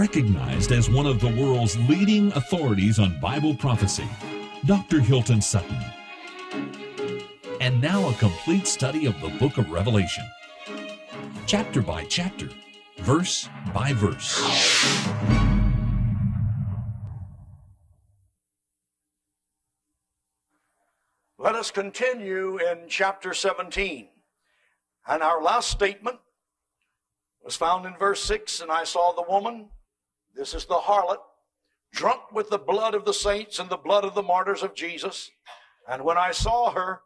Recognized as one of the world's leading authorities on Bible prophecy, Dr. Hilton Sutton. And now a complete study of the book of Revelation, chapter by chapter, verse by verse. Let us continue in chapter 17. And our last statement was found in verse 6 And I saw the woman, this is the harlot, drunk with the blood of the saints and the blood of the martyrs of Jesus. And when I saw her,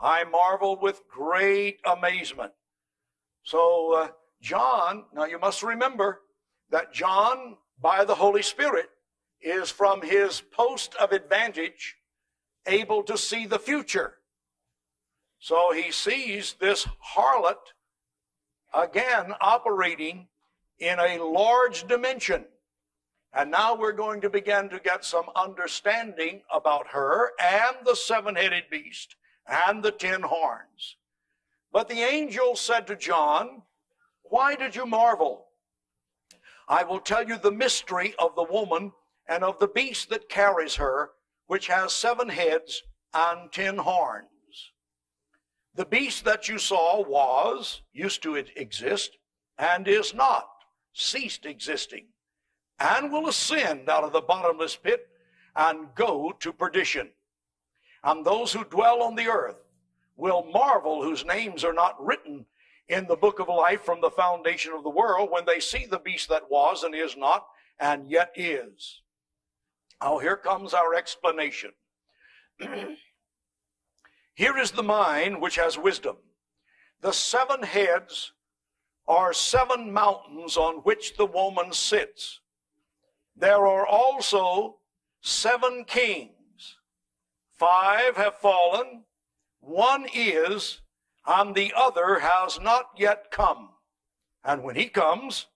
I marveled with great amazement. So, uh, John, now you must remember that John, by the Holy Spirit, is from his post of advantage able to see the future. So he sees this harlot again operating in a large dimension. And now we're going to begin to get some understanding about her and the seven headed beast and the ten horns. But the angel said to John, Why did you marvel? I will tell you the mystery of the woman and of the beast that carries her, which has seven heads and ten horns. The beast that you saw was, used to exist, and is not, ceased existing, and will ascend out of the bottomless pit and go to perdition. And those who dwell on the earth will marvel whose names are not written in the book of life from the foundation of the world when they see the beast that was and is not and yet is. Now, here comes our explanation. Here is the mind which has wisdom. The seven heads are seven mountains on which the woman sits. There are also seven kings. Five have fallen, one is, and the other has not yet come. And when he comes,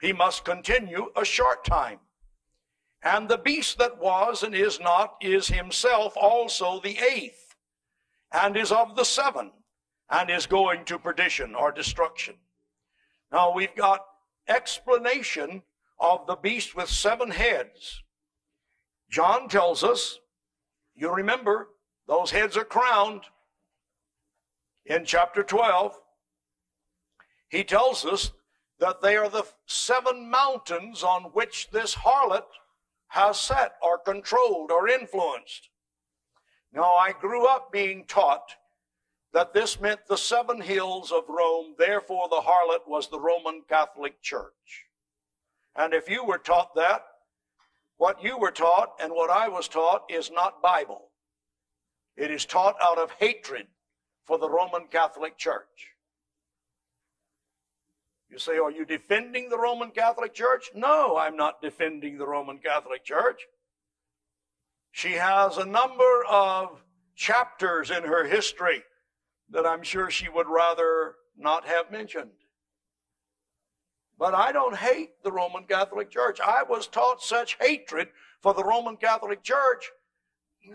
he must continue a short time. And the beast that was and is not is himself also the eighth and is of the seven and is going to perdition or destruction. Now we've got explanation of the beast with seven heads. John tells us, you remember, those heads are crowned. In chapter 12, he tells us that they are the seven mountains on which this harlot has set or controlled or influenced. Now, I grew up being taught that this meant the seven hills of Rome, therefore, the harlot was the Roman Catholic Church. And if you were taught that, what you were taught and what I was taught is not Bible. It is taught out of hatred for the Roman Catholic Church. You say, Are you defending the Roman Catholic Church? No, I'm not defending the Roman Catholic Church. She has a number of chapters in her history that I'm sure she would rather not have mentioned. But I don't hate the Roman Catholic Church. I was taught such hatred for the Roman Catholic Church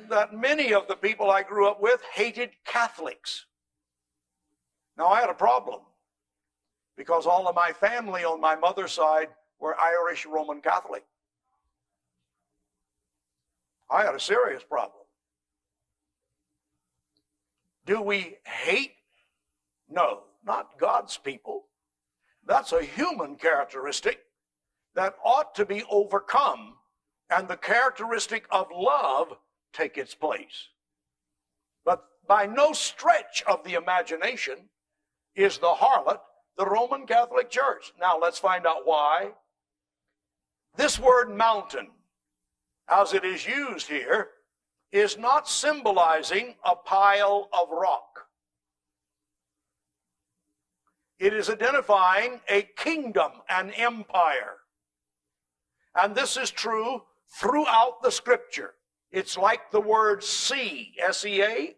that many of the people I grew up with hated Catholics. Now, I had a problem because all of my family on my mother's side were Irish Roman Catholic. I had a serious problem. Do we hate? No, not God's people. That's a human characteristic that ought to be overcome, and the characteristic of love take its place. But by no stretch of the imagination is the harlot the Roman Catholic Church. Now let's find out why. This word mountain as it is used here, is not symbolizing a pile of rock. It is identifying a kingdom, an empire. And this is true throughout the scripture. It's like the word sea, S E A.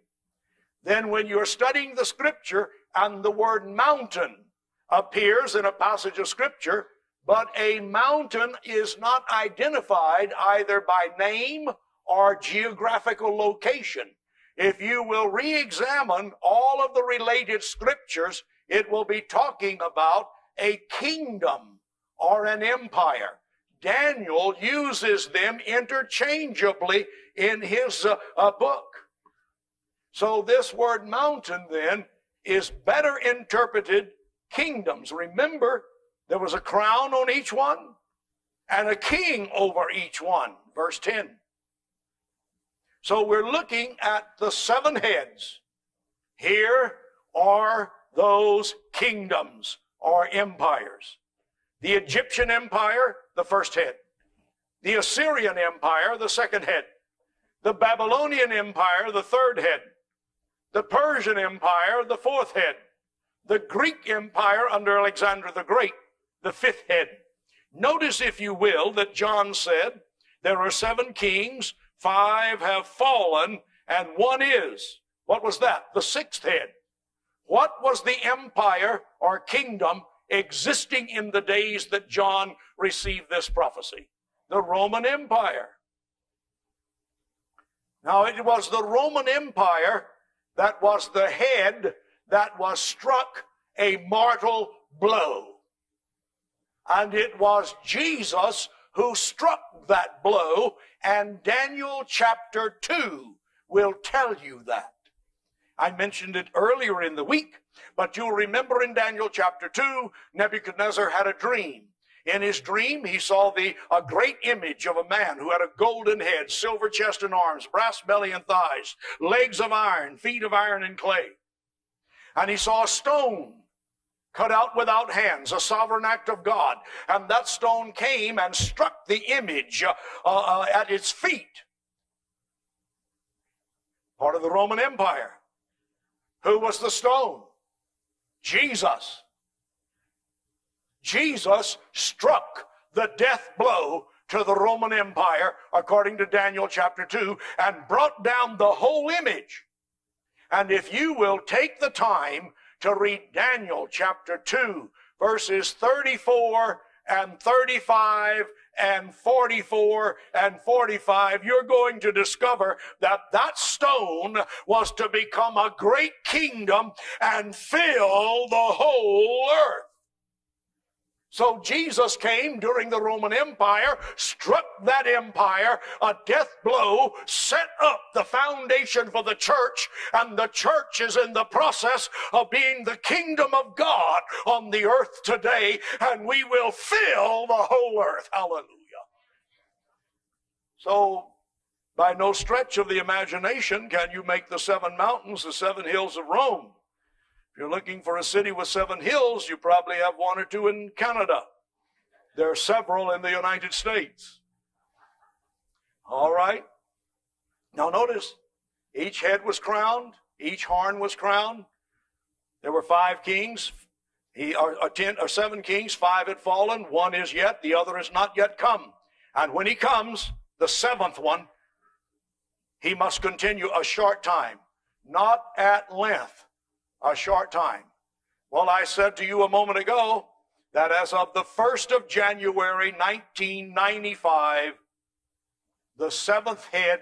Then when you're studying the scripture and the word mountain appears in a passage of scripture, but a mountain is not identified either by name or geographical location. If you will re-examine all of the related scriptures, it will be talking about a kingdom or an empire. Daniel uses them interchangeably in his uh, uh, book. So this word mountain then is better interpreted kingdoms. Remember, there was a crown on each one and a king over each one. Verse 10. So we're looking at the seven heads. Here are those kingdoms or empires. The Egyptian empire, the first head. The Assyrian empire, the second head. The Babylonian empire, the third head. The Persian empire, the fourth head. The Greek empire under Alexander the Great, the fifth head. Notice, if you will, that John said there are seven kings, five have fallen, and one is. What was that? The sixth head. What was the empire or kingdom existing in the days that John received this prophecy? The Roman Empire. Now, it was the Roman Empire that was the head that was struck a mortal blow. And it was Jesus who struck that blow, and Daniel chapter 2 will tell you that. I mentioned it earlier in the week, but you'll remember in Daniel chapter 2, Nebuchadnezzar had a dream. In his dream, he saw the, a great image of a man who had a golden head, silver chest and arms, brass belly and thighs, legs of iron, feet of iron and clay. And he saw a stone cut out without hands, a sovereign act of God. And that stone came and struck the image uh, uh, at its feet. Part of the Roman Empire. Who was the stone? Jesus. Jesus struck the death blow to the Roman Empire, according to Daniel chapter 2, and brought down the whole image. And if you will take the time to read Daniel chapter 2, verses 34 and 35 and 44 and 45, you're going to discover that that stone was to become a great kingdom and fill the whole earth. So Jesus came during the Roman Empire, struck that empire a death blow, set up the foundation for the church, and the church is in the process of being the kingdom of God on the earth today, and we will fill the whole earth. Hallelujah. So, by no stretch of the imagination can you make the seven mountains the seven hills of Rome. If you're looking for a city with seven hills, you probably have one or two in Canada. There are several in the United States. All right. Now notice, each head was crowned, each horn was crowned. There were five kings, he, or, or, ten, or seven kings, five had fallen, one is yet, the other is not yet come. And when he comes, the seventh one, he must continue a short time, not at length a short time. Well, I said to you a moment ago that as of the 1st of January 1995, the seventh head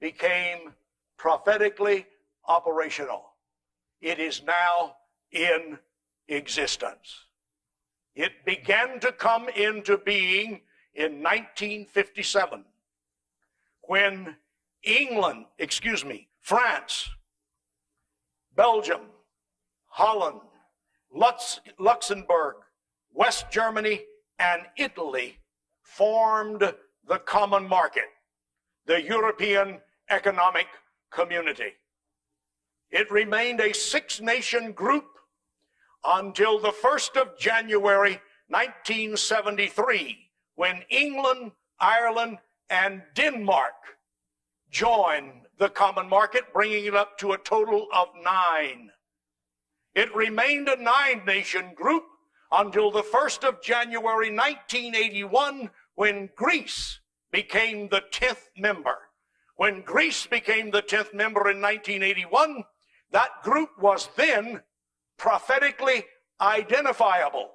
became prophetically operational. It is now in existence. It began to come into being in 1957 when England, excuse me, France, Belgium, Holland, Lux- Luxembourg, West Germany, and Italy formed the common market, the European Economic Community. It remained a six nation group until the 1st of January 1973, when England, Ireland, and Denmark joined the common market, bringing it up to a total of nine. It remained a nine nation group until the 1st of January 1981 when Greece became the 10th member. When Greece became the 10th member in 1981, that group was then prophetically identifiable.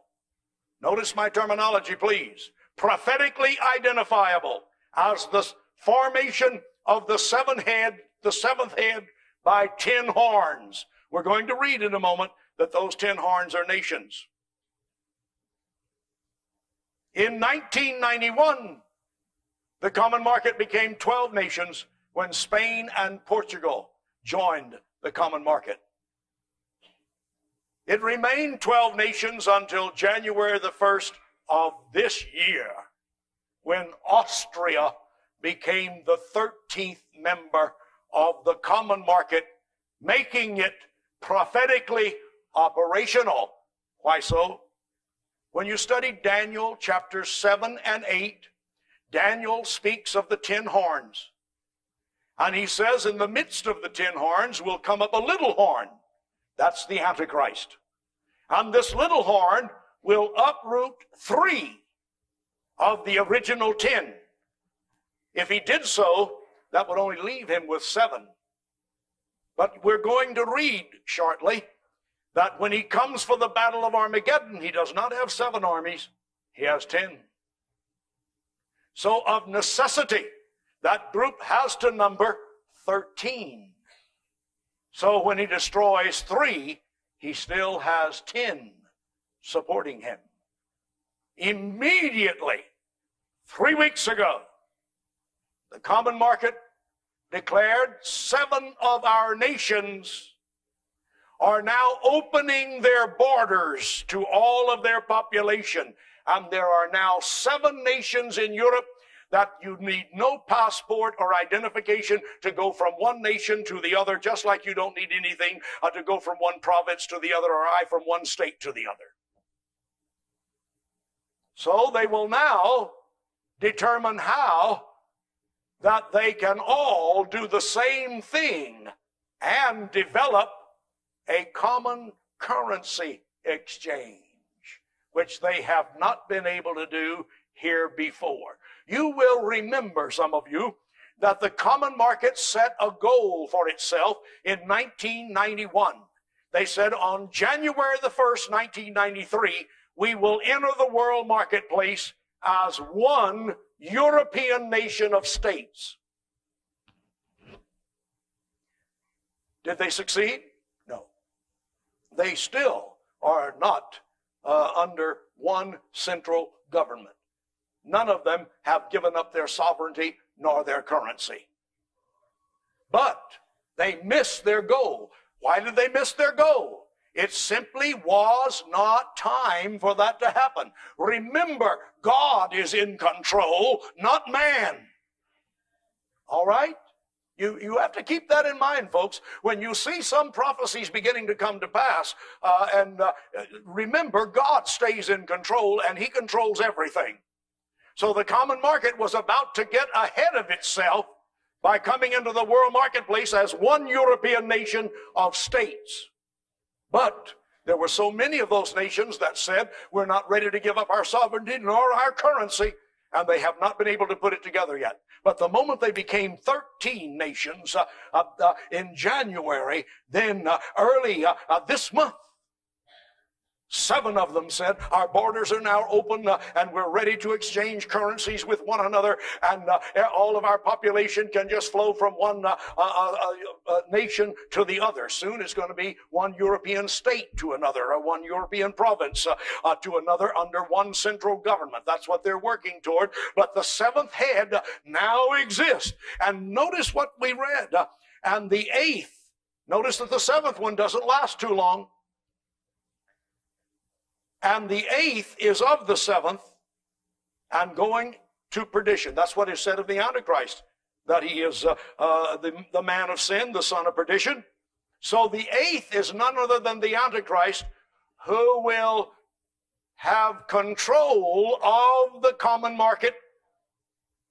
Notice my terminology, please. Prophetically identifiable as the formation of the seven head, the seventh head by ten horns. We're going to read in a moment that those ten horns are nations. In 1991, the common market became 12 nations when Spain and Portugal joined the common market. It remained 12 nations until January the 1st of this year when Austria became the 13th member of the common market, making it prophetically operational. Why so? When you study Daniel chapters 7 and 8, Daniel speaks of the ten horns. And he says, in the midst of the ten horns will come up a little horn. That's the Antichrist. And this little horn will uproot three of the original ten. If he did so, that would only leave him with seven. But we're going to read shortly that when he comes for the battle of Armageddon, he does not have seven armies, he has ten. So, of necessity, that group has to number 13. So, when he destroys three, he still has 10 supporting him. Immediately, three weeks ago, the common market declared seven of our nations are now opening their borders to all of their population and there are now seven nations in Europe that you need no passport or identification to go from one nation to the other, just like you don't need anything uh, to go from one province to the other or I from one state to the other. So they will now determine how that they can all do the same thing and develop a common currency exchange which they have not been able to do here before. You will remember, some of you, that the common market set a goal for itself in 1991. They said on January the 1st, 1993, we will enter the world marketplace as one European nation of states. Did they succeed? No. They still are not uh, under one central government. None of them have given up their sovereignty nor their currency. But they missed their goal. Why did they miss their goal? It simply was not time for that to happen. Remember, God is in control, not man. All right? You, you have to keep that in mind, folks. When you see some prophecies beginning to come to pass, uh, and uh, remember, God stays in control and He controls everything. So the common market was about to get ahead of itself by coming into the world marketplace as one European nation of states. But there were so many of those nations that said, we're not ready to give up our sovereignty nor our currency, and they have not been able to put it together yet. But the moment they became 13 nations uh, uh, uh, in January, then uh, early uh, uh, this month, Seven of them said, Our borders are now open uh, and we're ready to exchange currencies with one another, and uh, all of our population can just flow from one uh, uh, uh, nation to the other. Soon it's going to be one European state to another, or one European province to another under one central government. That's what they're working toward. But the seventh head now exists. And notice what we read. and the eighth, notice that the seventh one doesn't last too long and the eighth is of the seventh and going to perdition. That's what is said of the Antichrist, that he is uh, uh, the, the man of sin, the son of perdition. So the eighth is none other than the Antichrist who will have control of the common market,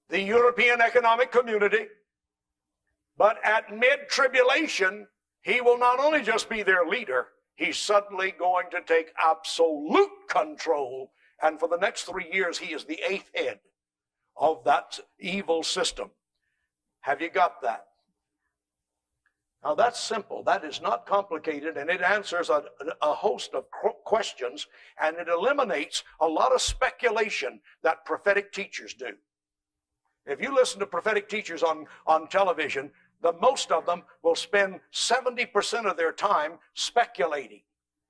the European economic community. But at mid tribulation, he will not only just be their leader, he's suddenly going to take absolute control. And for the next three years, he is the eighth head of that evil system. Have you got that? Now that's simple. That is not complicated and it answers a, a, host of questions and it eliminates a lot of speculation that prophetic teachers do. If you listen to prophetic teachers on, on television, the most of them will spend 70% of their time speculating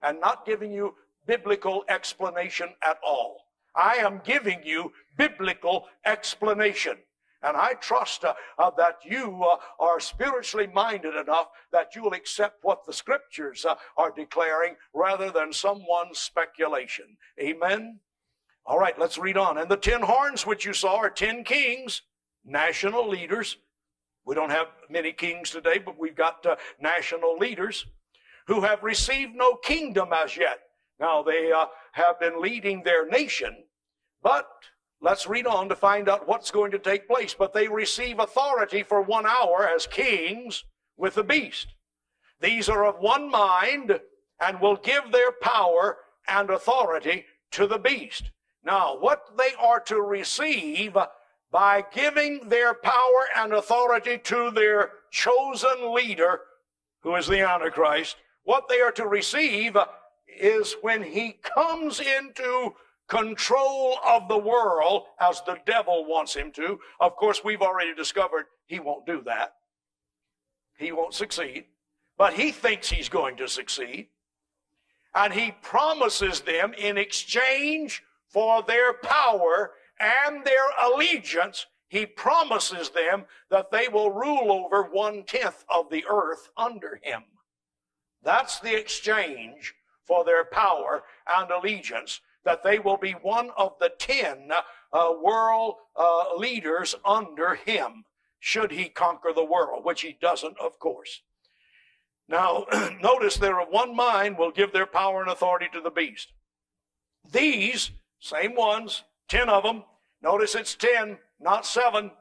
and not giving you biblical explanation at all. I am giving you biblical explanation. And I trust uh, uh, that you uh, are spiritually minded enough that you will accept what the scriptures uh, are declaring rather than someone's speculation. Amen. All right, let's read on. And the ten horns which you saw are ten kings, national leaders. We don't have many kings today, but we've got uh, national leaders who have received no kingdom as yet. Now, they uh, have been leading their nation, but let's read on to find out what's going to take place. But they receive authority for one hour as kings with the beast. These are of one mind and will give their power and authority to the beast. Now, what they are to receive by giving their power and authority to their chosen leader, who is the Antichrist, what they are to receive is when he comes into control of the world as the devil wants him to. Of course, we've already discovered he won't do that. He won't succeed. But he thinks he's going to succeed. And he promises them in exchange for their power and their allegiance, he promises them that they will rule over one tenth of the earth under him. That's the exchange for their power and allegiance, that they will be one of the ten uh, world uh, leaders under him, should he conquer the world, which he doesn't, of course. Now, notice they're of one mind, will give their power and authority to the beast. These same ones, ten of them. Notice it's ten, not seven.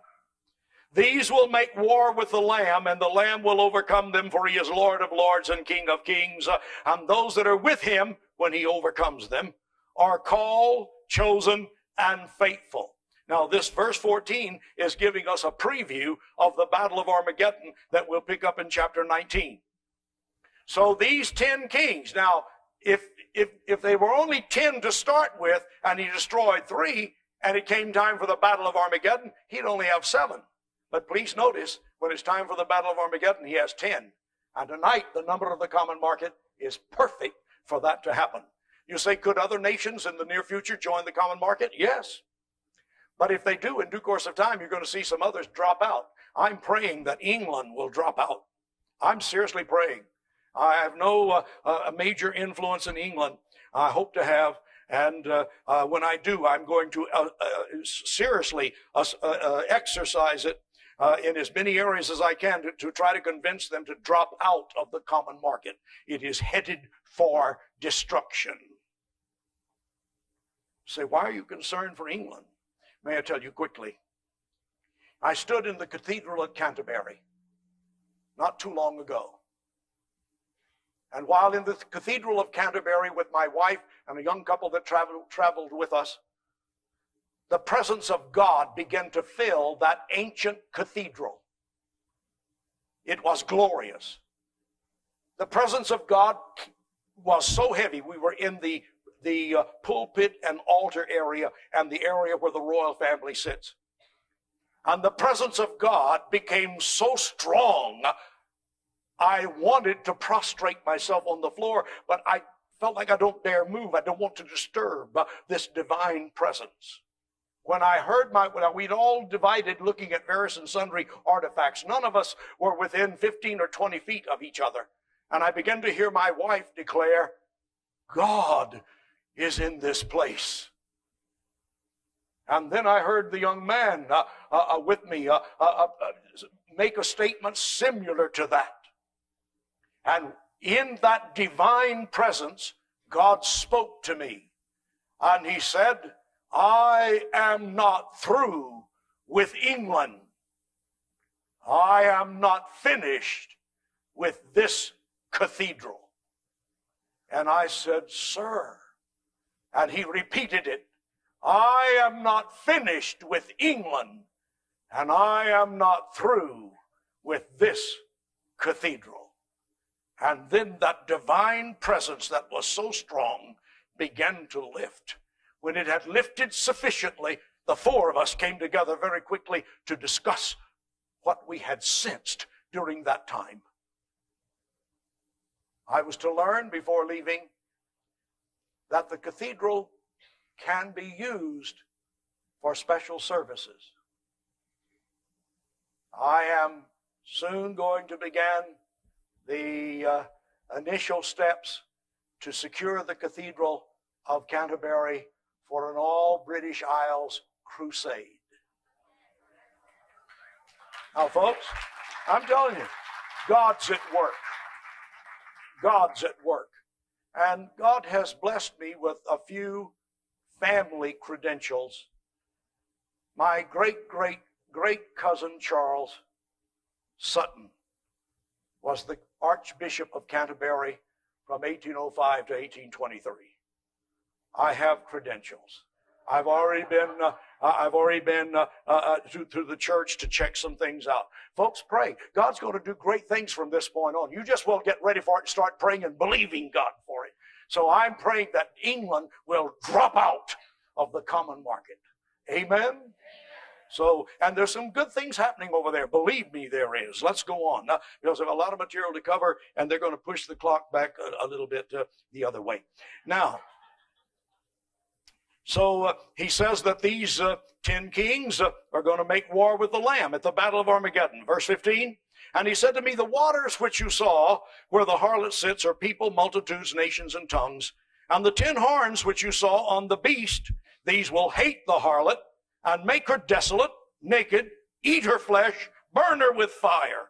These will make war with the Lamb, and the Lamb will overcome them, for he is Lord of lords and King of kings. And those that are with him, when he overcomes them, are called, chosen, and faithful. Now, this verse 14 is giving us a preview of the Battle of Armageddon that we'll pick up in chapter 19. So these ten kings, now, if if, if they were only 10 to start with and he destroyed three and it came time for the Battle of Armageddon, he'd only have seven. But please notice, when it's time for the Battle of Armageddon, he has 10. And tonight, the number of the common market is perfect for that to happen. You say, could other nations in the near future join the common market? Yes. But if they do, in due course of time, you're going to see some others drop out. I'm praying that England will drop out. I'm seriously praying. I have no uh, uh, major influence in England. I hope to have. And uh, uh when I do, I'm going to uh, uh, seriously exercise it in as many areas as I can to, to try to convince them to drop out of the common market. It is headed for destruction. Say, why are you concerned for England? May I tell you quickly? I stood in the cathedral at Canterbury not too long ago. And while in the Cathedral of Canterbury with my wife and a young couple that traveled, traveled with us, the presence of God began to fill that ancient cathedral. It was glorious. The presence of God was so heavy. We were in the, the uh, pulpit and altar area and the area where the royal family sits. And the presence of God became so strong I wanted to prostrate myself on the floor, but I felt like I don't dare move. I don't want to disturb uh, this divine presence. When I heard my, we'd all divided looking at various and sundry artifacts. None of us were within 15 or 20 feet of each other. And I began to hear my wife declare, God is in this place. And then I heard the young man uh, uh, uh with me uh, uh, make a statement similar to that. And in that divine presence, God spoke to me. And he said, I am not through with England. I am not finished with this cathedral. And I said, Sir. And he repeated it. I am not finished with England, and I am not through with this cathedral. And then that divine presence that was so strong began to lift. When it had lifted sufficiently, the four of us came together very quickly to discuss what we had sensed during that time. I was to learn before leaving that the cathedral can be used for special services. I am soon going to begin the uh, initial steps to secure the Cathedral of Canterbury for an all British Isles crusade. Now, folks, I'm telling you, God's at work. God's at work. And God has blessed me with a few family credentials. My great, great, great cousin Charles Sutton was the Archbishop of Canterbury from 1805 to 1823. I have credentials. I've already been, uh, I've already been uh, uh, uh through, through the church to check some things out. Folks, pray. God's going to do great things from this point on. You just will get ready for it and start praying and believing God for it. So I'm praying that England will drop out of the common market. Amen. So, and there's some good things happening over there. Believe me, there is. Let's go on. Now, there's a lot of material to cover, and they're going to push the clock back a, a little bit uh, the other way. Now, so uh, he says that these uh, ten kings uh, are going to make war with the Lamb at the Battle of Armageddon. Verse 15. And he said to me, The waters which you saw, where the harlot sits, are people, multitudes, nations, and tongues. And the ten horns which you saw on the beast, these will hate the harlot and make her desolate, naked, eat her flesh, burn her with fire.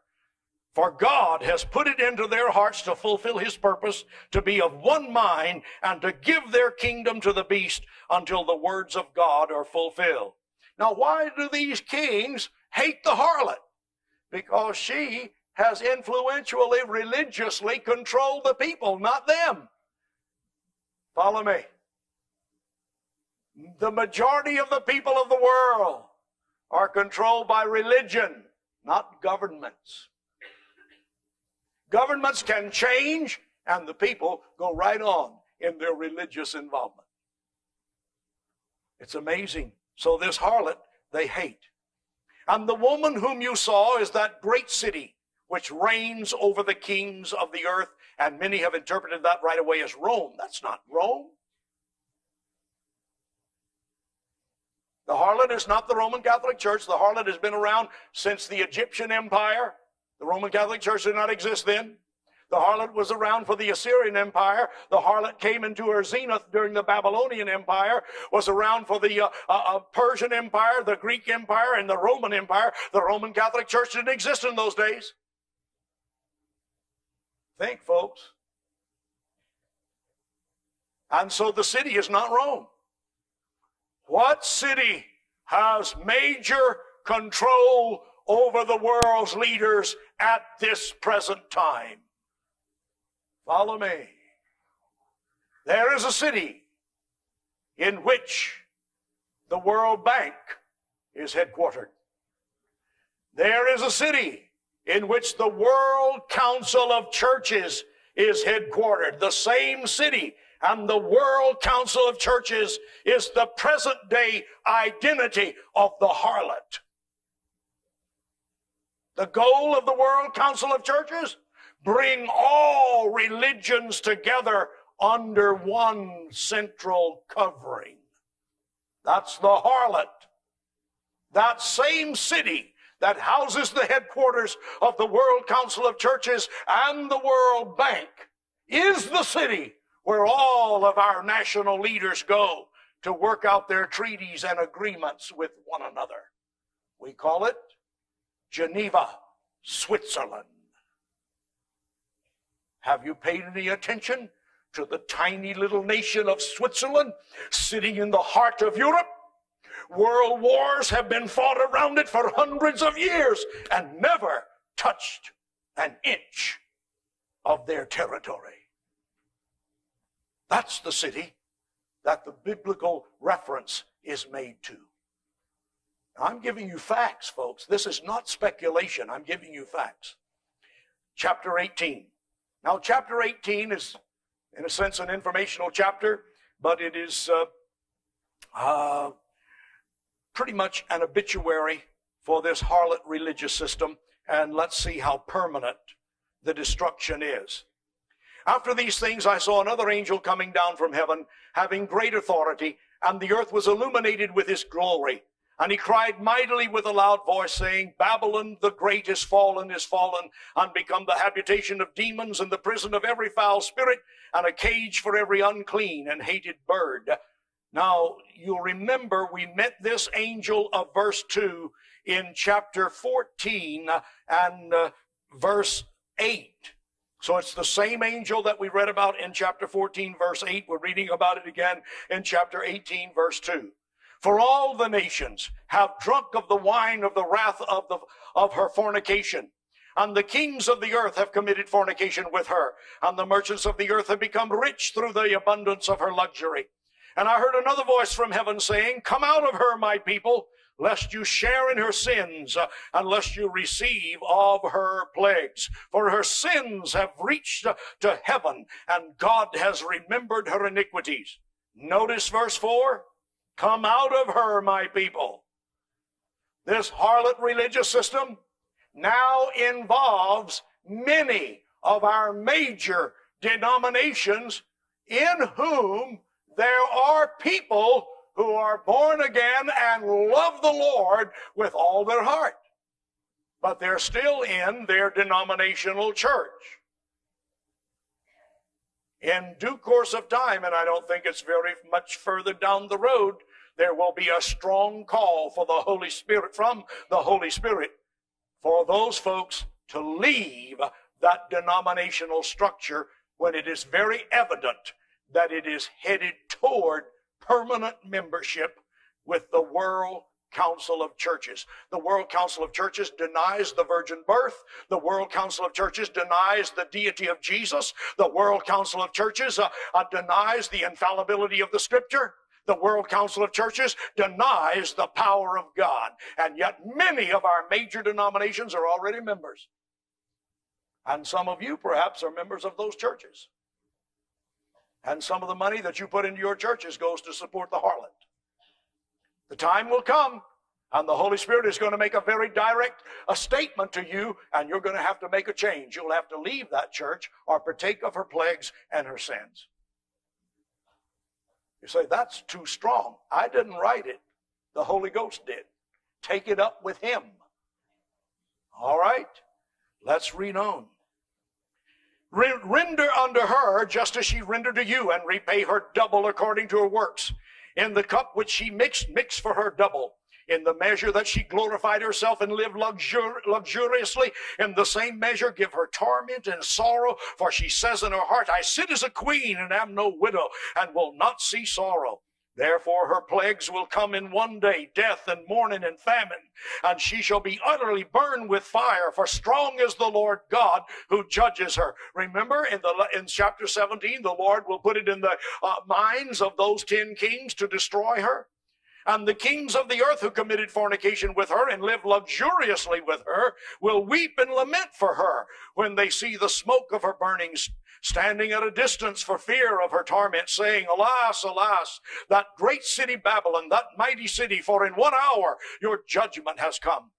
For God has put it into their hearts to fulfill his purpose, to be of one mind, and to give their kingdom to the beast until the words of God are fulfilled. Now, why do these kings hate the harlot? Because she has influentially, religiously controlled the people, not them. Follow me. The majority of the people of the world are controlled by religion, not governments. Governments can change, and the people go right on in their religious involvement. It's amazing. So, this harlot they hate. And the woman whom you saw is that great city which reigns over the kings of the earth. And many have interpreted that right away as Rome. That's not Rome. The harlot is not the Roman Catholic Church. The harlot has been around since the Egyptian Empire. The Roman Catholic Church did not exist then. The harlot was around for the Assyrian Empire. The harlot came into her zenith during the Babylonian Empire, was around for the uh, uh, uh, Persian Empire, the Greek Empire, and the Roman Empire. The Roman Catholic Church didn't exist in those days. Think, folks. And so the city is not Rome. What city has major control over the world's leaders at this present time? Follow me. There is a city in which the World Bank is headquartered. There is a city in which the World Council of Churches is headquartered. The same city and the World Council of Churches is the present day identity of the harlot. The goal of the World Council of Churches? Bring all religions together under one central covering. That's the harlot. That same city that houses the headquarters of the World Council of Churches and the World Bank is the city where all of our national leaders go to work out their treaties and agreements with one another. We call it Geneva, Switzerland. Have you paid any attention to the tiny little nation of Switzerland sitting in the heart of Europe? World wars have been fought around it for hundreds of years and never touched an inch of their territory. That's the city that the biblical reference is made to. I'm giving you facts, folks. This is not speculation. I'm giving you facts. Chapter 18. Now, chapter 18 is, in a sense, an informational chapter, but it is uh, uh, pretty much an obituary for this harlot religious system, and let's see how permanent the destruction is. After these things, I saw another angel coming down from heaven, having great authority, and the earth was illuminated with his glory. And he cried mightily with a loud voice, saying, Babylon the great is fallen, is fallen, and become the habitation of demons, and the prison of every foul spirit, and a cage for every unclean and hated bird. Now, you'll remember we met this angel of verse 2 in chapter 14 and uh, verse 8. So it's the same angel that we read about in chapter 14, verse 8. We're reading about it again in chapter 18, verse 2. For all the nations have drunk of the wine of the wrath of, the, of her fornication. And the kings of the earth have committed fornication with her. And the merchants of the earth have become rich through the abundance of her luxury. And I heard another voice from heaven saying, Come out of her, my people, lest you share in her sins, uh, unless you receive of her plagues. For her sins have reached uh, to heaven, and God has remembered her iniquities. Notice verse 4. Come out of her, my people. This harlot religious system now involves many of our major denominations in whom there are people who are born again and love the Lord with all their heart. But they're still in their denominational church. In due course of time, and I don't think it's very much further down the road, there will be a strong call for the Holy Spirit, from the Holy Spirit, for those folks to leave that denominational structure when it is very evident that it is headed toward permanent membership with the World Council of Churches. The World Council of Churches denies the virgin birth. The World Council of Churches denies the deity of Jesus. The World Council of Churches uh, uh, denies the infallibility of the Scripture. The World Council of Churches denies the power of God. And yet many of our major denominations are already members. And some of you perhaps are members of those churches. And some of the money that you put into your churches goes to support the harlot. The time will come, and the Holy Spirit is going to make a very direct a statement to you, and you're going to have to make a change. You'll have to leave that church or partake of her plagues and her sins. You say, that's too strong. I didn't write it. The Holy Ghost did. Take it up with Him. All right? Let's read on. Render unto her just as she rendered to you, and repay her double according to her works. In the cup which she mixed, mix for her double. In the measure that she glorified herself and lived luxur- luxuriously, in the same measure give her torment and sorrow. For she says in her heart, I sit as a queen and am no widow, and will not see sorrow. Therefore her plagues will come in one day, death and mourning and famine, and she shall be utterly burned with fire, for strong is the Lord God who judges her. Remember in the in chapter 17, the Lord will put it in the uh, minds of those ten kings to destroy her. And the kings of the earth who committed fornication with her and lived luxuriously with her will weep and lament for her when they see the smoke of her burnings standing at a distance for fear of her torment, saying, Alas, alas, that great city Babylon, that mighty city, for in one hour your judgment has come.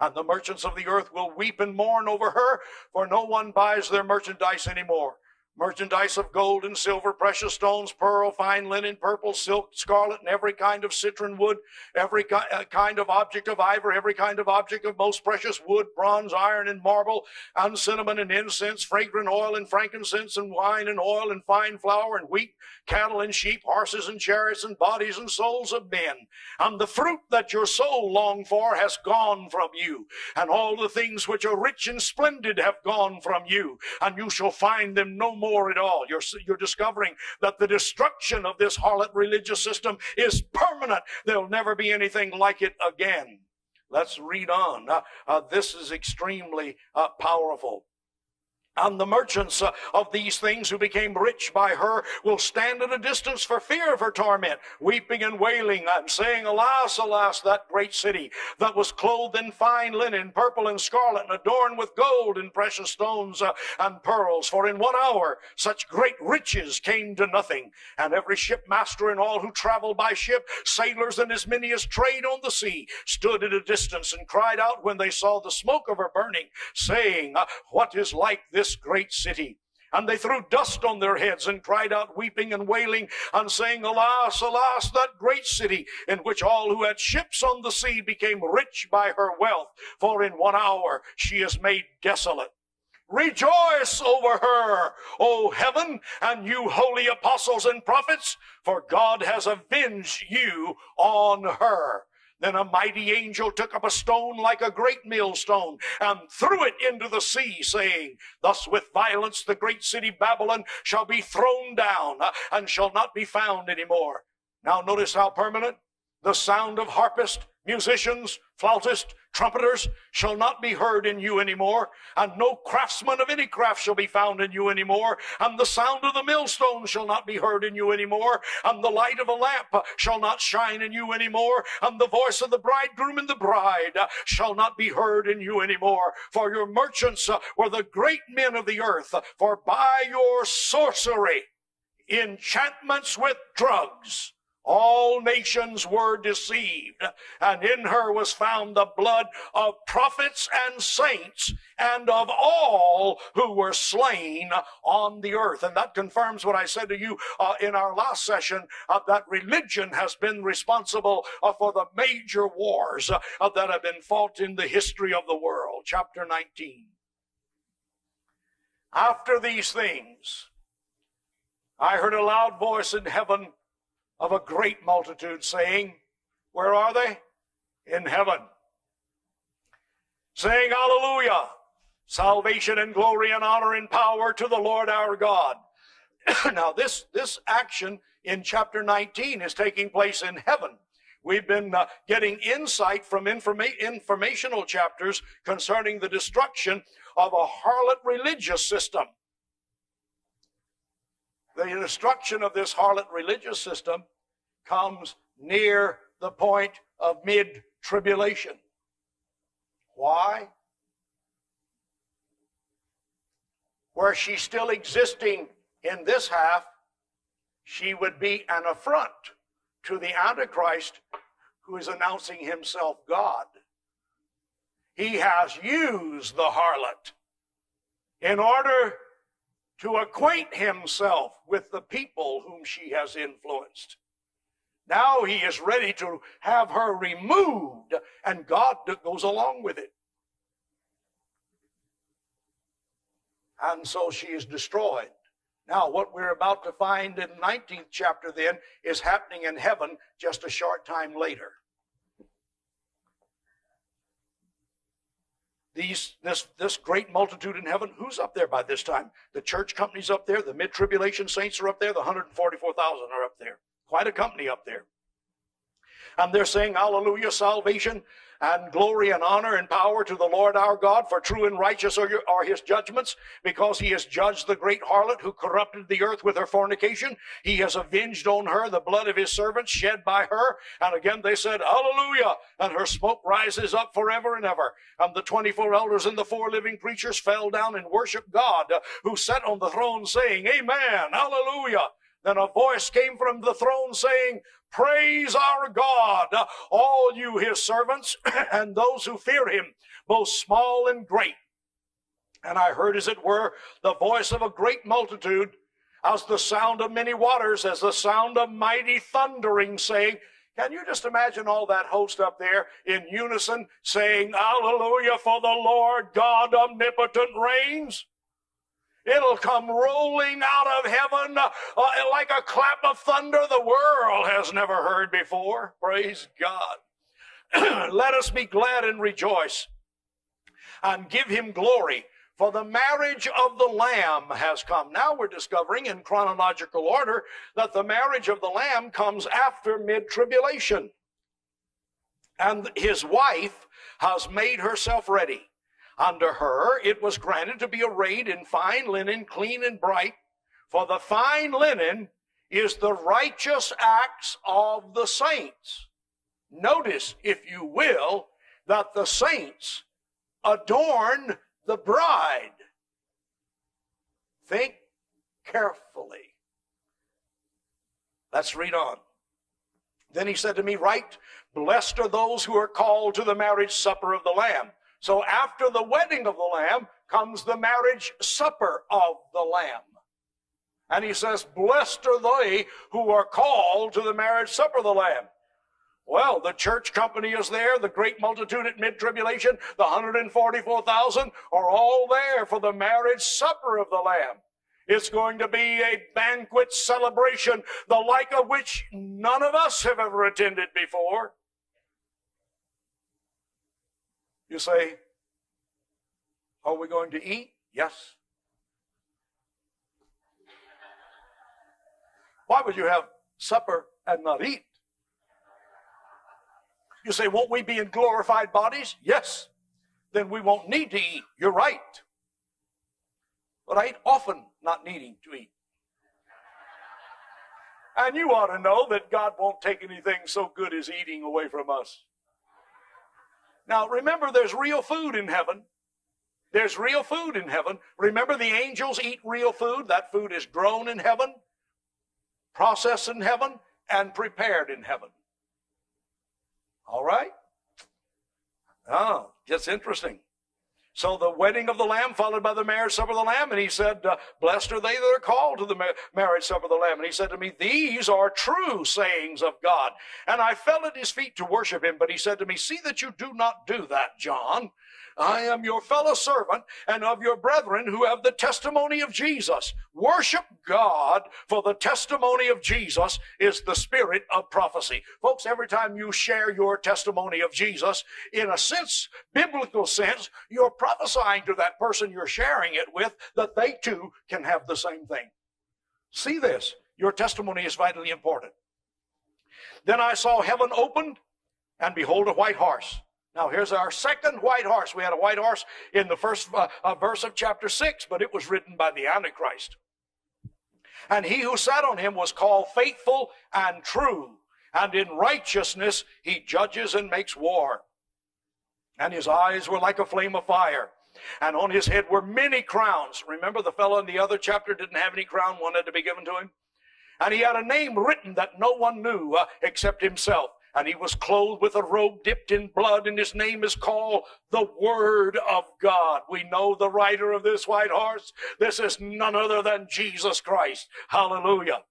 And the merchants of the earth will weep and mourn over her, for no one buys their merchandise anymore merchandise of gold and silver, precious stones, pearl, fine linen, purple, silk, scarlet, and every kind of citron wood, every uh, kind of object of ivory, every kind of object of most precious wood, bronze, iron, and marble, and cinnamon and incense, fragrant oil and frankincense and wine and oil and fine flour and wheat, cattle and sheep, horses and chariots and bodies and souls of men. And the fruit that your soul longed for has gone from you, and all the things which are rich and splendid have gone from you, and you shall find them no more at all. You're, you're discovering that the destruction of this harlot religious system is permanent. There'll never be anything like it again. Let's read on. Uh, uh, this is extremely uh, powerful. And the merchants uh, of these things who became rich by her will stand at a distance for fear of her torment, weeping and wailing and saying, Alas, alas, that great city that was clothed in fine linen, purple and scarlet, and adorned with gold and precious stones uh, and pearls. For in one hour such great riches came to nothing. And every shipmaster and all who travel by ship, sailors and as many as trade on the sea, stood at a distance and cried out when they saw the smoke of her burning, saying, What is like this? This great city. And they threw dust on their heads and cried out, weeping and wailing, and saying, Alas, alas, that great city, in which all who had ships on the sea became rich by her wealth, for in one hour she is made desolate. Rejoice over her, O heaven, and you holy apostles and prophets, for God has avenged you on her. Then a mighty angel took up a stone like a great millstone and threw it into the sea, saying, Thus with violence the great city Babylon shall be thrown down and shall not be found any more. Now notice how permanent the sound of harpist, musicians, flautists, trumpeters shall not be heard in you anymore, and no craftsman of any craft shall be found in you anymore, and the sound of the millstone shall not be heard in you anymore, and the light of a lamp shall not shine in you anymore, and the voice of the bridegroom and the bride shall not be heard in you anymore. For your merchants were the great men of the earth, for by your sorcery, enchantments with drugs, all nations were deceived, and in her was found the blood of prophets and saints and of all who were slain on the earth. And that confirms what I said to you uh, in our last session uh, that religion has been responsible uh, for the major wars uh, that have been fought in the history of the world. Chapter 19. After these things, I heard a loud voice in heaven of a great multitude saying, Where are they? In heaven. Saying, Hallelujah! Salvation and glory and honor and power to the Lord our God. now, this, this action in chapter 19 is taking place in heaven. We've been uh, getting insight from informa- informational chapters concerning the destruction of a harlot religious system. The destruction of this harlot religious system comes near the point of mid tribulation. Why? Where she's still existing in this half, she would be an affront to the Antichrist who is announcing himself God. He has used the harlot in order to acquaint himself with the people whom she has influenced. Now he is ready to have her removed, and God goes along with it. And so she is destroyed. Now, what we're about to find in the 19th chapter then is happening in heaven just a short time later. These this this great multitude in heaven who's up there by this time? The church company's up there the mid-tribulation saints are up there the 144000 are up there. Quite a company up there and they're saying hallelujah salvation and glory and honor and power to the Lord our God, for true and righteous are, your, are his judgments, because he has judged the great harlot who corrupted the earth with her fornication. He has avenged on her the blood of his servants shed by her. And again they said, Hallelujah! And her smoke rises up forever and ever. And the 24 elders and the four living creatures fell down and worshiped God, who sat on the throne, saying, Amen, Hallelujah. Then a voice came from the throne saying, Praise our God, all you his servants and those who fear him, both small and great. And I heard, as it were, the voice of a great multitude, as the sound of many waters, as the sound of mighty thundering, saying, can you just imagine all that host up there in unison saying, Hallelujah, for the Lord God omnipotent reigns? It'll come rolling out of heaven uh, like a clap of thunder the world has never heard before. Praise God. Let us be glad and rejoice and give him glory. For the marriage of the Lamb has come. Now we're discovering in chronological order that the marriage of the Lamb comes after mid tribulation. And his wife has made herself ready. Under her it was granted to be arrayed in fine linen, clean and bright, for the fine linen is the righteous acts of the saints. Notice, if you will, that the saints adorn the bride. Think carefully. Let's read on. Then he said to me, Write, blessed are those who are called to the marriage supper of the Lamb. So after the wedding of the Lamb comes the marriage supper of the Lamb. And he says, Blessed are they who are called to the marriage supper of the Lamb. Well, the church company is there, the great multitude at mid tribulation, the 144,000 are all there for the marriage supper of the Lamb. It's going to be a banquet celebration, the like of which none of us have ever attended before. You say, Are we going to eat? Yes. Why would you have supper and not eat? You say, Won't we be in glorified bodies? Yes. Then we won't need to eat. You're right. But I eat often not needing to eat. And you ought to know that God won't take anything so good as eating away from us. Now, remember, there's real food in heaven. There's real food in heaven. Remember, the angels eat real food. That food is grown in heaven, processed in heaven, and prepared in heaven. All right? Oh, gets interesting. So the wedding of the Lamb followed by the marriage supper of the Lamb. And he said, uh, Blessed are they that are called to the marriage supper of the Lamb. And he said to me, These are true sayings of God. And I fell at his feet to worship him. But he said to me, See that you do not do that, John. I am your fellow servant and of your brethren who have the testimony of Jesus. Worship God, for the testimony of Jesus is the spirit of prophecy. Folks, every time you share your testimony of Jesus, in a sense, biblical sense, you're prophesying to that person you're sharing it with that they too can have the same thing. See this. Your testimony is vitally important. Then I saw heaven opened, and behold, a white horse. Now, here's our second white horse. We had a white horse in the first uh, uh, verse of chapter 6, but it was ridden by the Antichrist. And he who sat on him was called faithful and true, and in righteousness he judges and makes war. And his eyes were like a flame of fire, and on his head were many crowns. Remember, the fellow in the other chapter didn't have any crown, one had to be given to him? And he had a name written that no one knew uh, except himself and he was clothed with a robe dipped in blood, and his name is called the Word of God. We know the rider of this white horse. This is none other than Jesus Christ. Hallelujah.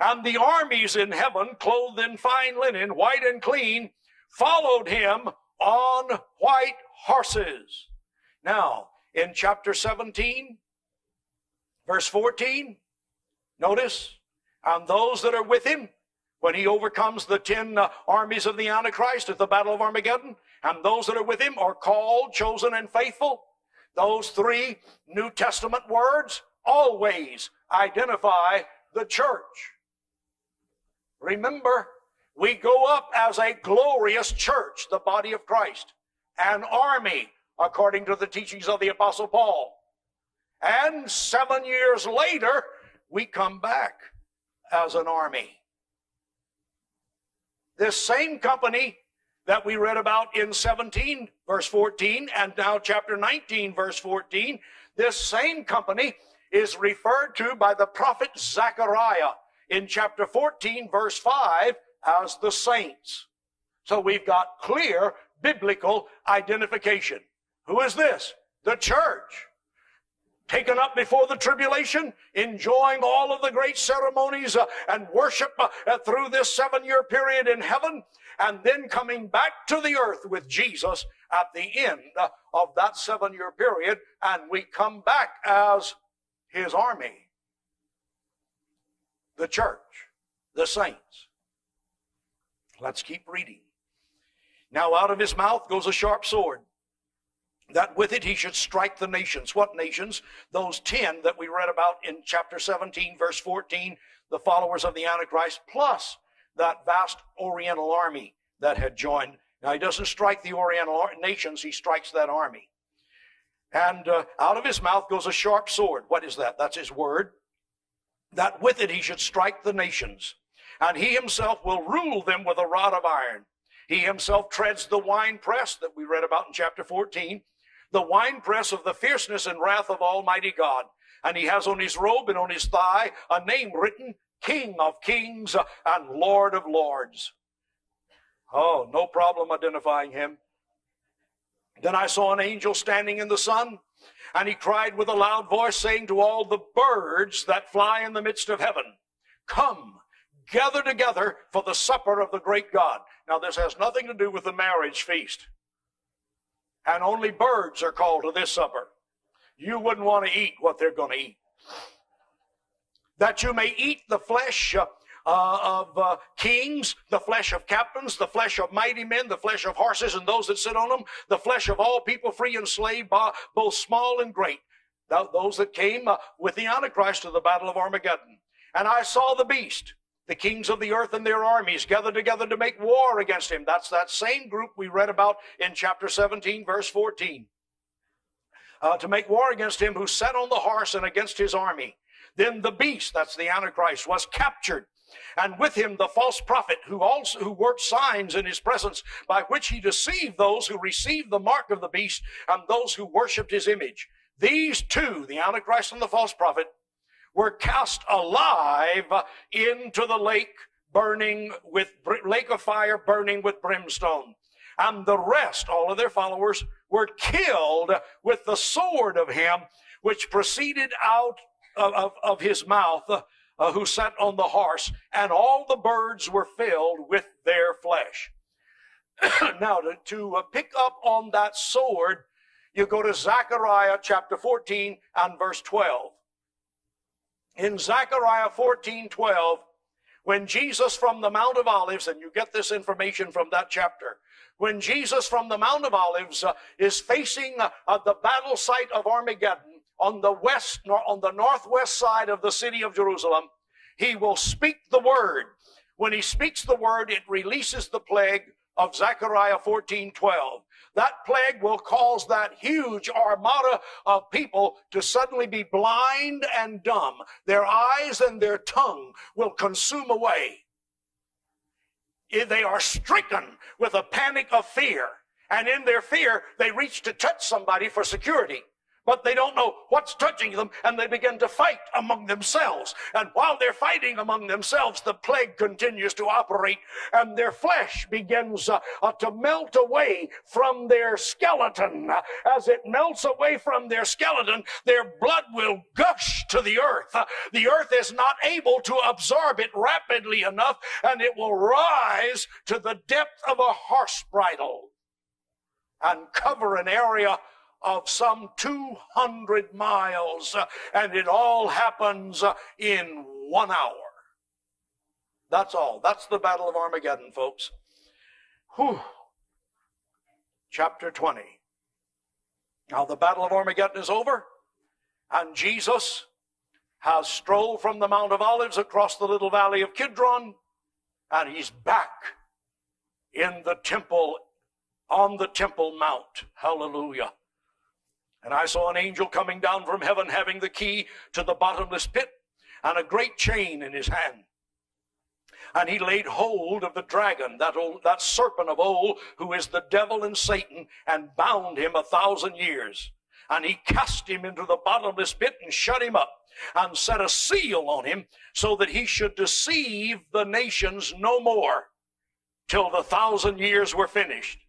And the armies in heaven, clothed in fine linen, white and clean, followed him on white horses. Now, in chapter 17, verse 14, notice, and those that are with him when he overcomes the ten uh, armies of the Antichrist at the Battle of Armageddon, and those that are with him are called, chosen, and faithful. Those three New Testament words always identify the church. Remember, we go up as a glorious church, the body of Christ, an army, according to the teachings of the Apostle Paul. And seven years later, we come back as an army. This same company that we read about in 17 verse 14 and now chapter 19 verse 14, this same company is referred to by the prophet Zechariah in chapter 14 verse 5 as the saints. So we've got clear biblical identification. Who is this? The church taken up before the tribulation, enjoying all of the great ceremonies uh, and worship uh, through this seven year period in heaven, and then coming back to the earth with Jesus at the end uh, of that seven year period, and we come back as his army, the church, the saints. Let's keep reading. Now out of his mouth goes a sharp sword that with it he should strike the nations. What nations? Those ten that we read about in chapter 17, verse 14, the followers of the Antichrist, plus that vast Oriental army that had joined. Now he doesn't strike the Oriental nations, he strikes that army. And uh, out of his mouth goes a sharp sword. What is that? That's his word. That with it he should strike the nations. And he himself will rule them with a rod of iron. He himself treads the winepress that we read about in chapter 14, the winepress of the fierceness and wrath of Almighty God. And he has on his robe and on his thigh a name written, King of Kings and Lord of Lords. Oh, no problem identifying him. Then I saw an angel standing in the sun, and he cried with a loud voice, saying to all the birds that fly in the midst of heaven, Come, gather together for the supper of the great God. Now, this has nothing to do with the marriage feast. And only birds are called to this supper. You wouldn't want to eat what they're going to eat. That you may eat the flesh uh, of uh, kings, the flesh of captains, the flesh of mighty men, the flesh of horses and those that sit on them, the flesh of all people, free and slave, both small and great. Those that came uh, with the Antichrist to the battle of Armageddon. And I saw the beast, the kings of the earth and their armies gathered together to make war against him. That's that same group we read about in chapter 17, verse 14. Uh, to make war against him who sat on the horse and against his army. Then the beast, that's the Antichrist, was captured and with him the false prophet who also who worked signs in his presence by which he deceived those who received the mark of the beast and those who worshipped his image these two the antichrist and the false prophet were cast alive into the lake burning with lake of fire burning with brimstone and the rest all of their followers were killed with the sword of him which proceeded out of, of, of his mouth uh, who sat on the horse, and all the birds were filled with their flesh. now, to, to uh, pick up on that sword, you go to Zechariah chapter 14 and verse 12. In Zechariah 14 12, when Jesus from the Mount of Olives, and you get this information from that chapter, when Jesus from the Mount of Olives uh, is facing uh, the battle site of Armageddon, on the west, on the northwest side of the city of Jerusalem. He will speak the word. When he speaks the word, it releases the plague of Zechariah 14 12. That plague will cause that huge armada of people to suddenly be blind and dumb. Their eyes and their tongue will consume away. They are stricken with a panic of fear. And in their fear, they reach to touch somebody for security but they don't know what's touching them, and they begin to fight among themselves. And while they're fighting among themselves, the plague continues to operate, and their flesh begins uh, uh, to melt away from their skeleton. As it melts away from their skeleton, their blood will gush to the earth. Uh, the earth is not able to absorb it rapidly enough, and it will rise to the depth of a horse bridle and cover an area of some 200 miles, and it all happens in one hour. That's all. That's the Battle of Armageddon, folks. Whew. Chapter 20. Now, the Battle of Armageddon is over, and Jesus has strolled from the Mount of Olives across the little valley of Kidron, and he's back in the temple, on the Temple Mount. Hallelujah. And I saw an angel coming down from heaven having the key to the bottomless pit and a great chain in his hand. And he laid hold of the dragon, that old, that serpent of old, who is the devil and Satan, and bound him a thousand years. And he cast him into the bottomless pit and shut him up and set a seal on him so that he should deceive the nations no more till the thousand years were finished.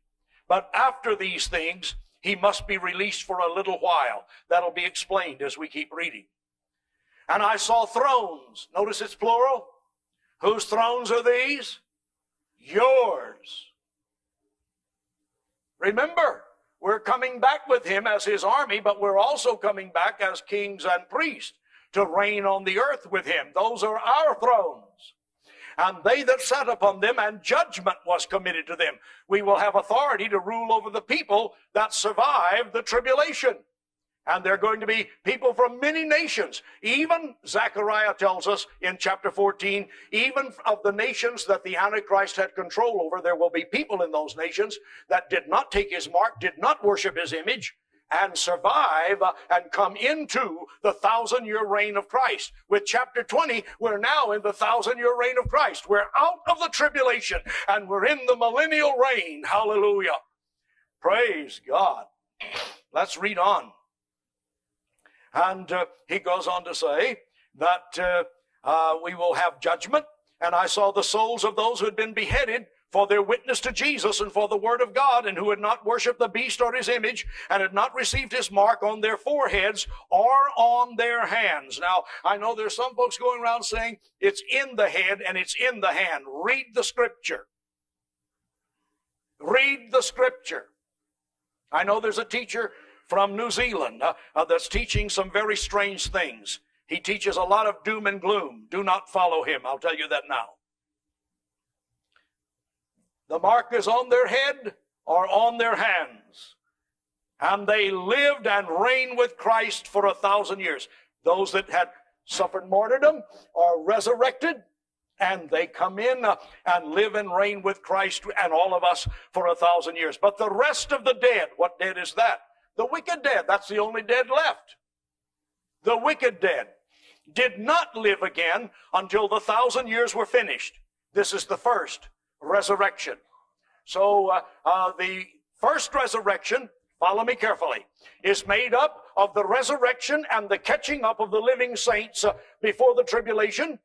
But after these things, he must be released for a little while. That'll be explained as we keep reading. And I saw thrones. Notice it's plural. Whose thrones are these? Yours. Remember, we're coming back with him as his army, but we're also coming back as kings and priests to reign on the earth with him. Those are our thrones and they that sat upon them, and judgment was committed to them. We will have authority to rule over the people that survive the tribulation. And they're going to be people from many nations. Even, Zechariah tells us in chapter 14, even of the nations that the Antichrist had control over, there will be people in those nations that did not take his mark, did not worship his image, and survive and come into the thousand year reign of Christ. With chapter 20, we're now in the thousand year reign of Christ. We're out of the tribulation and we're in the millennial reign. Hallelujah. Praise God. Let's read on. And uh, he goes on to say that uh, uh, we will have judgment. And I saw the souls of those who had been beheaded for their witness to Jesus and for the word of God, and who had not worshipped the beast or his image, and had not received his mark on their foreheads or on their hands. Now, I know there's some folks going around saying it's in the head and it's in the hand. Read the scripture. Read the scripture. I know there's a teacher from New Zealand uh, uh, that's teaching some very strange things. He teaches a lot of doom and gloom. Do not follow him. I'll tell you that now. The mark is on their head or on their hands. And they lived and reigned with Christ for a thousand years. Those that had suffered martyrdom are resurrected and they come in uh, and live and reign with Christ and all of us for a thousand years. But the rest of the dead, what dead is that? The wicked dead. That's the only dead left. The wicked dead did not live again until the thousand years were finished. This is the first resurrection. So uh, uh, the first resurrection, follow me carefully, is made up of the resurrection and the catching up of the living saints uh, before the tribulation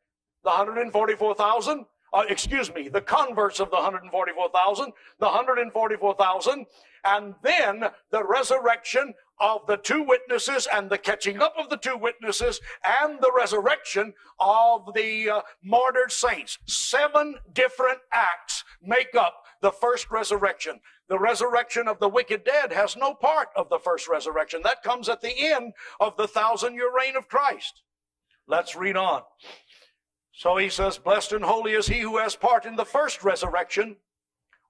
the 144,000, uh, excuse me, the converts of the 144,000, the 144,000, and then the resurrection of the two witnesses and the catching up of the two witnesses and the resurrection of the uh, martyred saints. Seven different acts make up the first resurrection. The resurrection of the wicked dead has no part of the first resurrection. That comes at the end of the thousand year reign of Christ. Let's read on. So he says, Blessed and holy is he who has part in the first resurrection.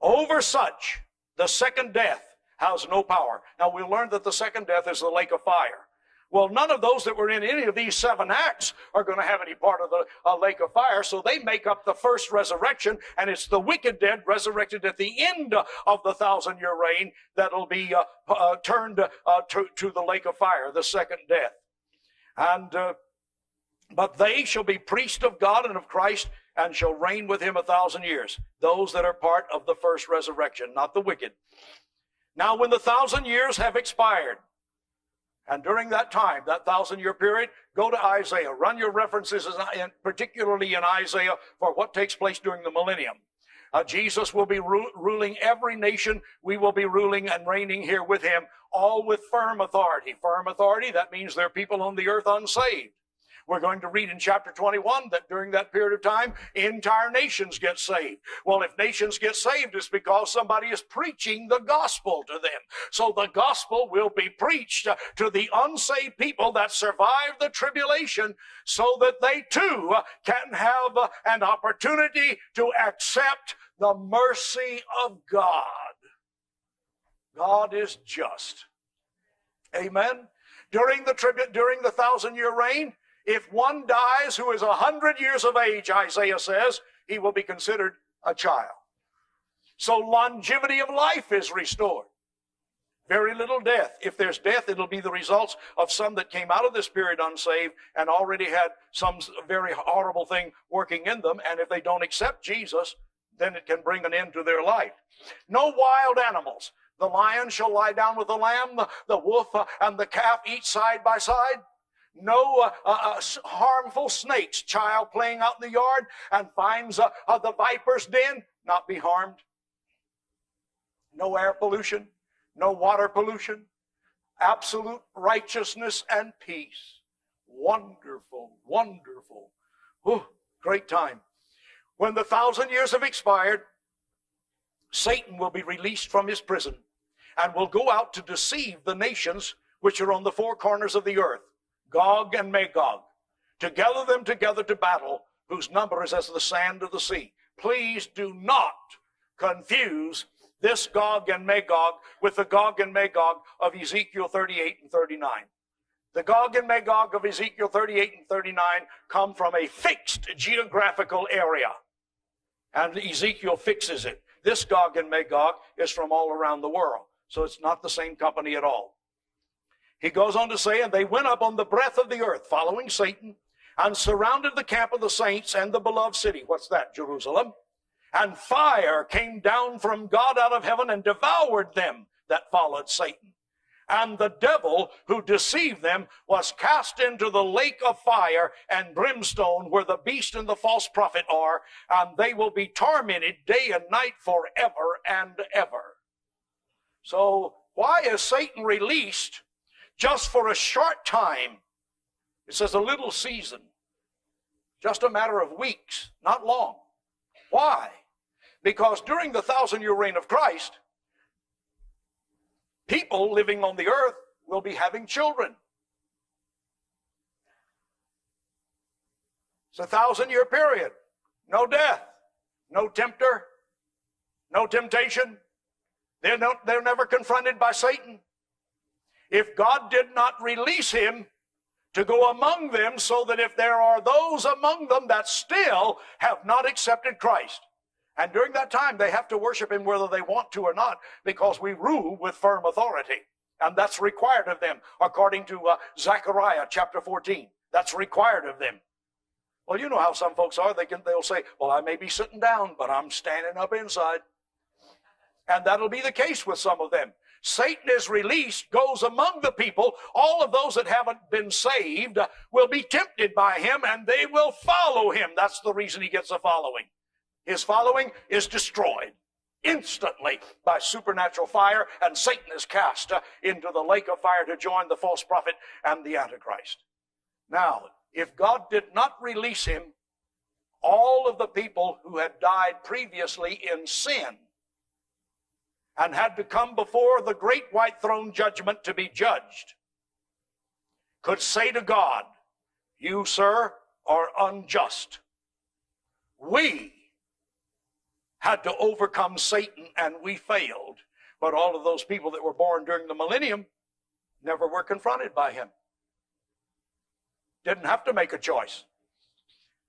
Over such, the second death has no power. Now we learned that the second death is the lake of fire. Well, none of those that were in any of these seven acts are going to have any part of the uh, lake of fire, so they make up the first resurrection, and it's the wicked dead resurrected at the end of the thousand year reign that'll be uh, uh, turned uh, to, to, the lake of fire, the second death. And uh, but they shall be priests of God and of Christ and shall reign with him a thousand years. Those that are part of the first resurrection, not the wicked. Now, when the thousand years have expired, and during that time, that thousand year period, go to Isaiah. Run your references, in, particularly in Isaiah, for what takes place during the millennium. Uh, Jesus will be ru- ruling every nation. We will be ruling and reigning here with him, all with firm authority. Firm authority, that means there are people on the earth unsaved. We're going to read in chapter 21 that during that period of time, entire nations get saved. Well, if nations get saved, it's because somebody is preaching the gospel to them. So the gospel will be preached to the unsaved people that survive the tribulation so that they too can have an opportunity to accept the mercy of God. God is just. Amen. During the tribute, during the thousand year reign, if one dies who is a hundred years of age, Isaiah says, he will be considered a child. So longevity of life is restored. Very little death. If there's death, it'll be the results of some that came out of this period unsaved and already had some very horrible thing working in them. And if they don't accept Jesus, then it can bring an end to their life. No wild animals. The lion shall lie down with the lamb, the, wolf uh, and the calf eat side by side no uh, uh, uh harmful snakes, child playing out in the yard and finds uh, the viper's den, not be harmed. No air pollution, no water pollution, absolute righteousness and peace. Wonderful, wonderful. Great time. When the thousand years have expired, Satan will be released from his prison and will go out to deceive the nations which are on the four corners of the earth Gog and Magog, to gather them together to battle, whose number is as the sand of the sea. Please do not confuse this Gog and Magog with the Gog and Magog of Ezekiel 38 and 39. The Gog and Magog of Ezekiel 38 and 39 come from a fixed geographical area. And Ezekiel fixes it. This Gog and Magog is from all around the world. So it's not the same company at all. He goes on to say, and they went up on the breath of the earth, following Satan, and surrounded the camp of the saints and the beloved city. What's that? Jerusalem. And fire came down from God out of heaven and devoured them that followed Satan. And the devil who deceived them was cast into the lake of fire and brimstone where the beast and the false prophet are, and they will be tormented day and night forever and ever. So why is Satan released just for a short time? It says a little season, just a matter of weeks, not long. Why? Because during the thousand year reign of Christ, people living on the earth will be having children. It's a thousand year period. No death, no tempter, no temptation. They're, no, they're never confronted by Satan. If God did not release him to go among them, so that if there are those among them that still have not accepted Christ, and during that time, they have to worship him whether they want to or not, because we rule with firm authority. And that's required of them, according to uh, Zechariah chapter 14. That's required of them. Well, you know how some folks are. They can, they'll say, well, I may be sitting down, but I'm standing up inside. And that'll be the case with some of them. Satan is released, goes among the people. All of those that haven't been saved will be tempted by him and they will follow him. That's the reason he gets a following. His following is destroyed instantly by supernatural fire, and Satan is cast uh, into the lake of fire to join the false prophet and the Antichrist. Now, if God did not release him, all of the people who had died previously in sin and had to come before the great white throne judgment to be judged could say to God, You, sir, are unjust. We had to overcome Satan and we failed. But all of those people that were born during the millennium never were confronted by him. Didn't have to make a choice.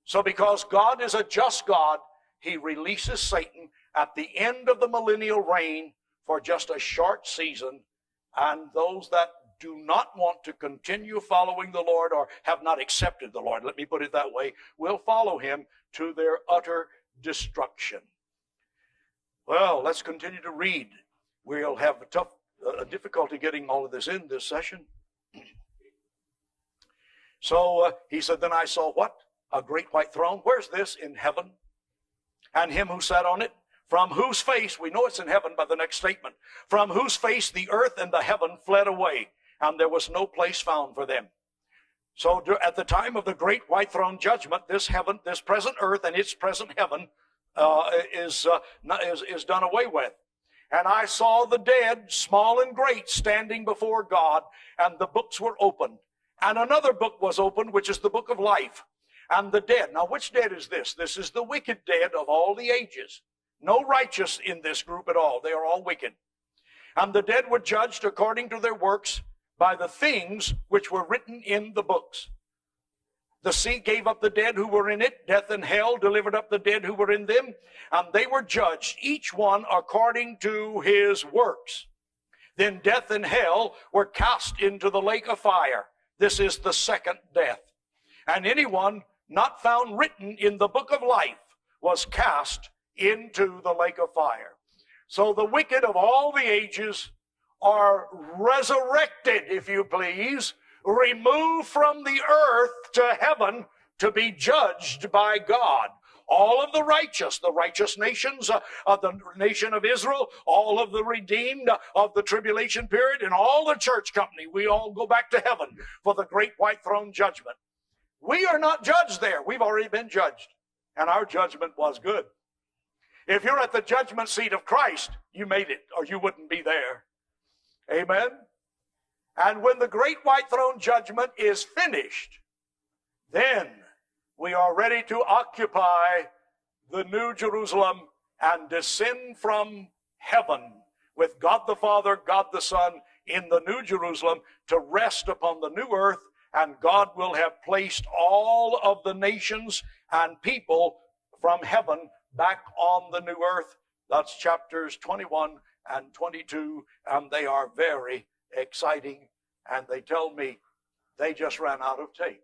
So because God is a just God, he releases Satan at the end of the millennial reign for just a short season. And those that do not want to continue following the Lord or have not accepted the Lord, let me put it that way, will follow him to their utter destruction. Well, let's continue to read. We'll have a tough uh, difficulty getting all of this in this session. So uh, he said, Then I saw what? A great white throne. Where's this? In heaven. And him who sat on it, from whose face, we know it's in heaven by the next statement, from whose face the earth and the heaven fled away, and there was no place found for them. So at the time of the great white throne judgment, this heaven, this present earth and its present heaven uh, is, uh, is, is done away with. And I saw the dead, small and great, standing before God, and the books were opened. And another book was opened, which is the book of life. And the dead. Now, which dead is this? This is the wicked dead of all the ages. No righteous in this group at all. They are all wicked. And the dead were judged according to their works by the things which were written in the books. The sea gave up the dead who were in it. Death and hell delivered up the dead who were in them. And they were judged, each one according to his works. Then death and hell were cast into the lake of fire. This is the second death. And anyone not found written in the book of life was cast into the lake of fire. So the wicked of all the ages are resurrected, if you please, removed from the earth to heaven to be judged by God. All of the righteous, the righteous nations uh, of the nation of Israel, all of the redeemed of the tribulation period, and all the church company, we all go back to heaven for the great white throne judgment. We are not judged there. We've already been judged, and our judgment was good. If you're at the judgment seat of Christ, you made it, or you wouldn't be there. Amen. And when the great white throne judgment is finished, then we are ready to occupy the new Jerusalem and descend from heaven with God the Father, God the Son in the new Jerusalem to rest upon the new earth and God will have placed all of the nations and people from heaven back on the new earth. That's chapters 21 and 22, and they are very exciting and they tell me they just ran out of tape.